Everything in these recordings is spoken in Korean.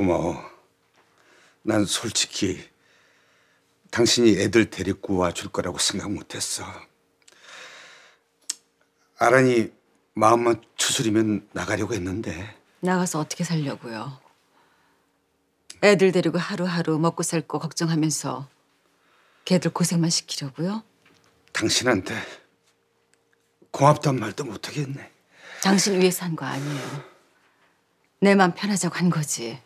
고마워. 난 솔직히 당신이 애들 데리고 와줄 거라고 생각 못했어. 아란이 마음만 추스리면 나가려고 했는데 나가서 어떻게 살려고요? 애들 데리고 하루하루 먹고 살 거 걱정하면서 걔들 고생만 시키려고요? 당신한테 고맙단 말도 못하겠네. 당신 위해서 한 거 아니에요. 내 맘 편하자고 한 거지.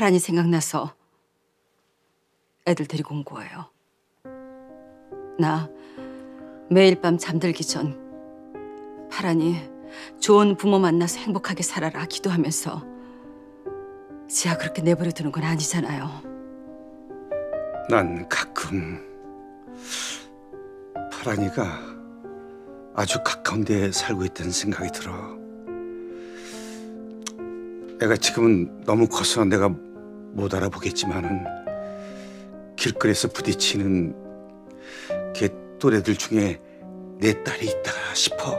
파란이 생각나서 애들 데리고 온 거예요. 나 매일 밤 잠들기 전 파란이 좋은 부모 만나서 행복하게 살아라 기도하면서 지하 그렇게 내버려 두는 건 아니잖아요. 난 가끔 파란이가 아주 가까운 데에 살고 있다는 생각이 들어. 애가 지금은 너무 커서 내가 못 알아보겠지만은 길거리에서 부딪히는 걔 또래들 중에 내 딸이 있다 싶어.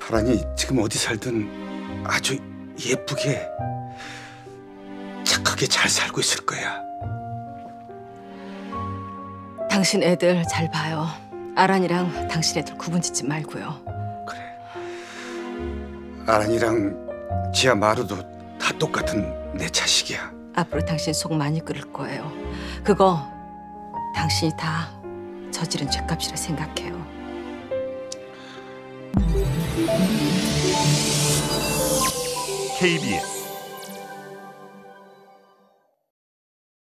파란이 지금 어디 살든 아주 예쁘게 착하게 잘 살고 있을 거야. 당신 애들 잘 봐요. 아란이랑 당신 애들 구분짓지 말고요. 그래. 아란이랑 지아 마루도 다 똑같은 내 자식이야. 앞으로 당신 속 많이 끓을 거예요. 그거 당신이 다 저지른 죄값이라 생각해요. KBS